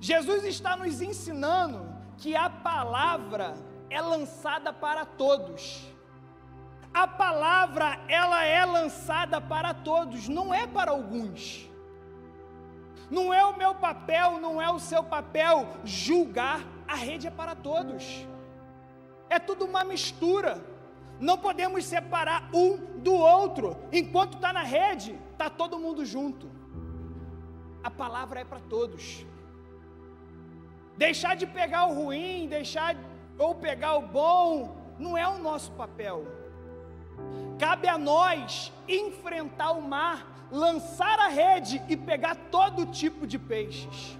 Jesus está nos ensinando que a palavra é lançada para todos. A palavra, ela é lançada para todos, não é para alguns. Não é o meu papel, não é o seu papel julgar, a rede é para todos. É tudo uma mistura. Não podemos separar um do outro. Enquanto está na rede, está todo mundo junto. A palavra é para todos. Deixar de pegar o ruim, deixar ou pegar o bom, não é o nosso papel. Cabe a nós enfrentar o mar, lançar a rede e pegar todo tipo de peixes.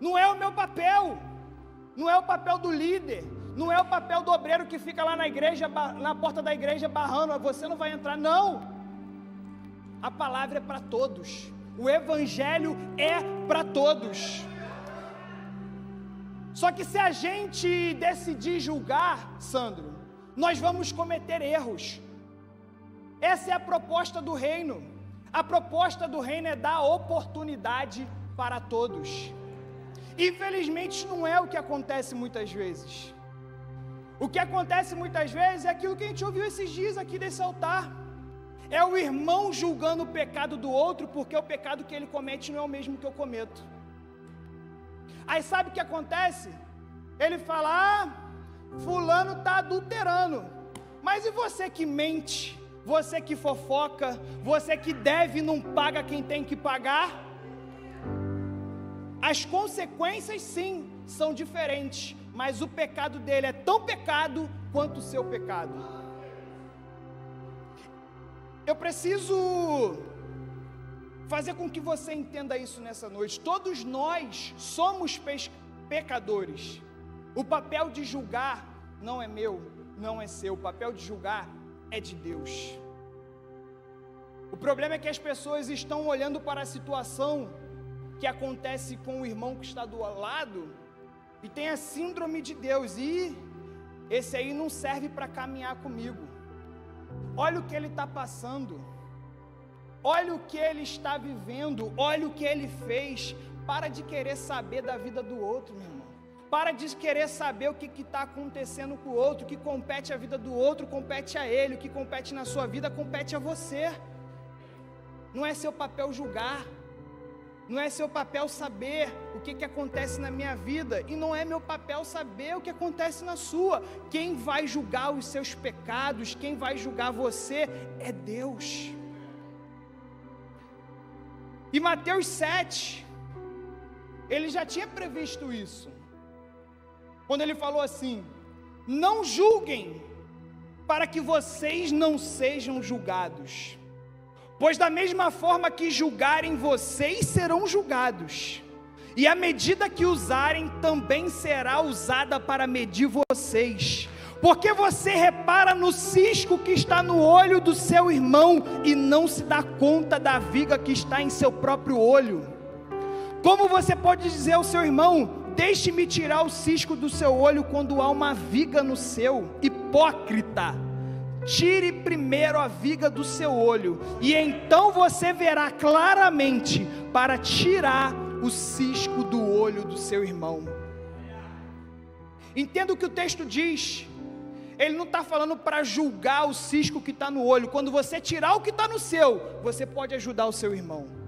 Não é o meu papel, não é o papel do líder, não é o papel do obreiro que fica lá na igreja, na porta da igreja barrando, você não vai entrar, não. A palavra é para todos. O evangelho é para todos. Só que se a gente decidir julgar, Sandro, nós vamos cometer erros. Essa é a proposta do reino. A proposta do reino é dar oportunidade para todos. Infelizmente, não é o que acontece muitas vezes. O que acontece muitas vezes é aquilo que a gente ouviu esses dias aqui desse altar. É o irmão julgando o pecado do outro, porque o pecado que ele comete não é o mesmo que eu cometo. Aí sabe o que acontece? Ele fala: Ah, Fulano está adulterando. Mas e você que mente? Você que fofoca? Você que deve e não paga quem tem que pagar? As consequências, sim, são diferentes mas o pecado dele é tão pecado quanto o seu pecado. Eu preciso fazer com que você entenda isso nessa noite. Todos nós somos pecadores. O papel de julgar não é meu, não é seu. O papel de julgar é de Deus. O problema é que as pessoas estão olhando para a situação que acontece com o irmão que está do lado e tem a síndrome de Deus, e esse aí não serve para caminhar comigo. Olha o que ele está passando, olha o que ele está vivendo, olha o que ele fez. Para de querer saber da vida do outro, meu irmão. Para de querer saber o que está acontecendo com o outro, o que compete à vida do outro, compete a ele, o que compete na sua vida, compete a você. Não é seu papel julgar, não é seu papel saber o que, que acontece na minha vida, e não é meu papel saber o que acontece na sua. Quem vai julgar os seus pecados, quem vai julgar você é Deus. E Mateus 7, ele já tinha previsto isso, quando ele falou assim: Não julguem, para que vocês não sejam julgados. Pois da mesma forma que julgarem vocês serão julgados, e a medida que usarem também será usada para medir vocês. Porque você repara no cisco que está no olho do seu irmão e não se dá conta da viga que está em seu próprio olho. Como você pode dizer ao seu irmão: Deixe-me tirar o cisco do seu olho quando há uma viga no seu? Hipócrita! Tire primeiro a viga do seu olho, e então você verá claramente para tirar o cisco do olho do seu irmão. Entenda o que o texto diz. Ele não está falando para julgar o cisco que está no olho. Quando você tirar o que está no seu, você pode ajudar o seu irmão.